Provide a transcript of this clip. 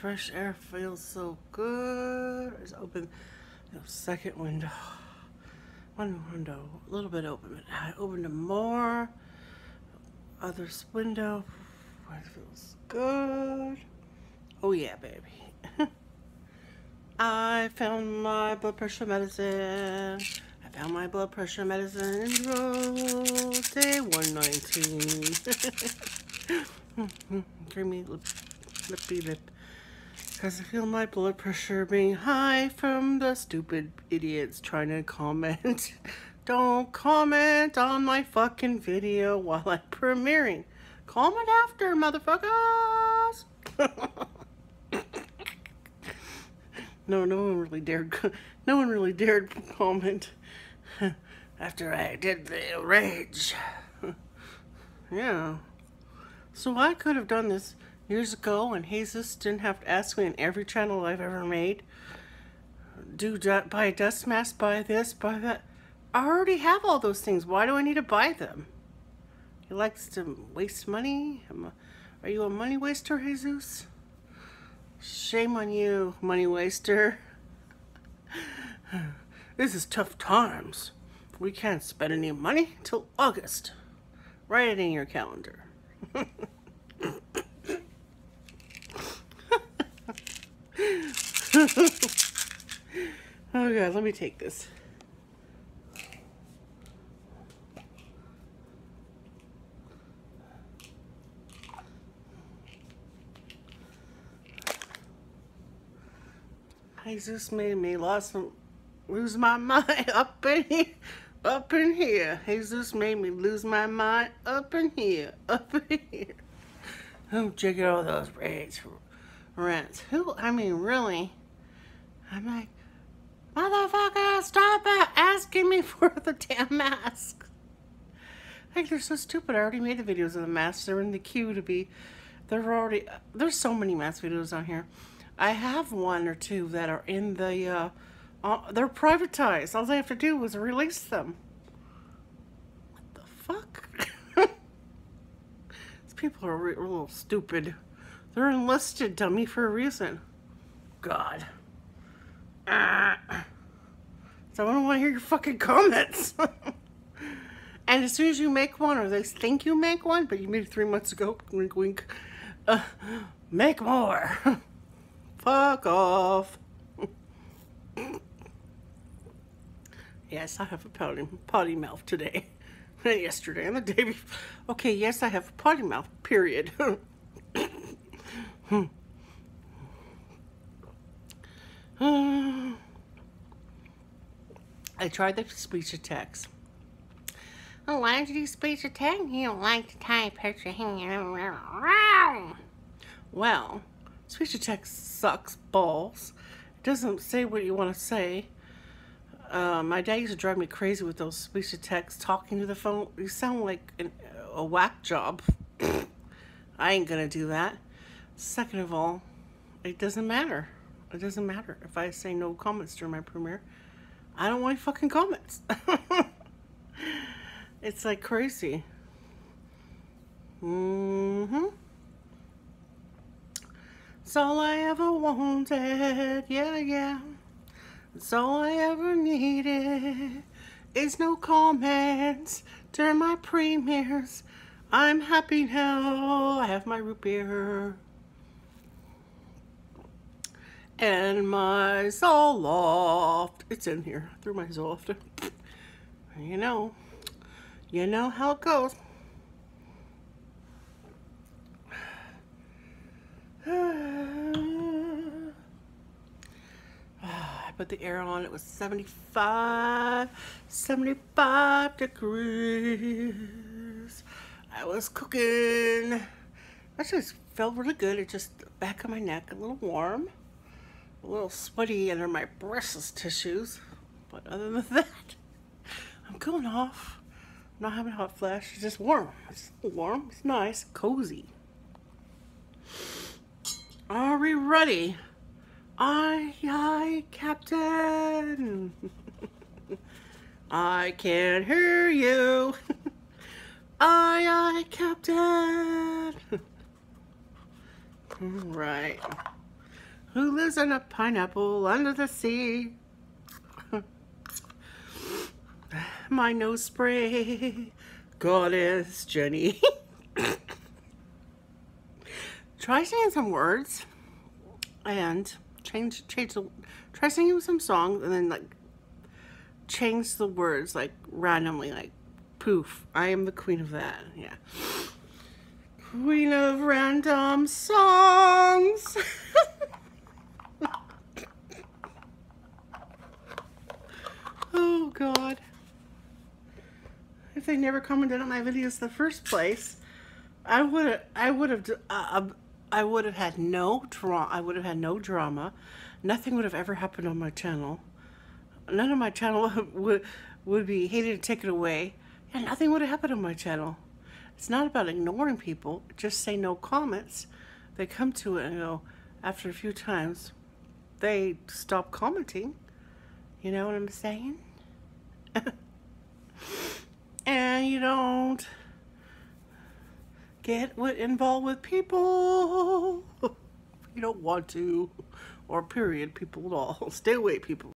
Fresh air feels so good. Just opened the second window. One window, a little bit open. I opened a more. Other window. It feels good. Oh yeah, baby. I found my blood pressure medicine. I found my blood pressure medicine in day 119. Creamy lip, lippy lip. Because I feel my blood pressure being high from the stupid idiots trying to comment. Don't comment on my fucking video while I'm premiering. Comment after, motherfuckers! no, no one really dared, no one really dared comment after I did the rage. yeah. So I could have done this years ago and Jesus didn't have to ask me in every channel I've ever made. Do buy a dust mask, buy this, buy that. I already have all those things. Why do I need to buy them? He likes to waste money. Are you a money waster, Jesus? Shame on you, money waster. This is tough times. We can't spend any money till August. Write it in your calendar. oh god, let me take this. Jesus made me lost lose my mind up in here, up in here. Jesus made me lose my mind up in here, up in here. Oh, Who jiggered all those rates, rents? Who, I mean, really? I'm like, motherfucker, stop asking me for the damn mask. Like, they're so stupid. I already made the videos of the masks. They're in the queue to be, they're already, there's so many mask videos on here. I have one or two that are in the, uh, uh, they're privatized. All they have to do is release them. What the fuck? These people are a little stupid. They're enlisted, dummy, for a reason. God. So I don't want to hear your fucking comments. and as soon as you make one, or they think you make one, but you made it three months ago, wink, wink, uh, make more. Fuck off. yes, I have a potty, potty mouth today. Not yesterday and the day before. Okay, yes, I have a potty mouth, period. I tried the speech to text. Oh, why don't you speech to text? You don't like to type, put your hand. Well, Speech to text sucks balls. It doesn't say what you want to say. Uh, my dad used to drive me crazy with those speech to text talking to the phone. You sound like an, a whack job. I ain't gonna do that. Second of all, it doesn't matter. It doesn't matter if I say no comments during my premiere. I don't want any fucking comments. it's like crazy. Mm-hmm. It's all I ever wanted, yeah, yeah. It's all I ever needed. Is no comments during my premieres. I'm happy now. I have my root beer. And my Zoloft. It's in here. Through my Zoloft. You know. You know how it goes. Ah, I put the air on. It was 75, 75 degrees. I was cooking. That just felt really good. It just back of my neck, a little warm, a little sweaty under my breast tissues. But other than that, I'm going off. I'm not having hot flash. It's just warm. It's warm. It's nice, cozy. Are we ready? Aye, aye, Captain. I can't hear you. aye, aye, Captain. right. Who lives in a pineapple under the sea. My nose spray, goddess Jenny. Try singing some words and change change the try singing some songs and then like change the words like randomly like poof I am the queen of that yeah queen of random songs oh god if they never commented on my videos in the first place I would have I would have uh, I would have had no drama. I would have had no drama. Nothing would have ever happened on my channel. None of my channel would would be hated and taken away. Yeah, nothing would have happened on my channel. It's not about ignoring people. Just say no comments. They come to it and go, after a few times, they stop commenting. You know what I'm saying? and you don't get involved with people. you don't want to. Or period, people at all. Stay away, people.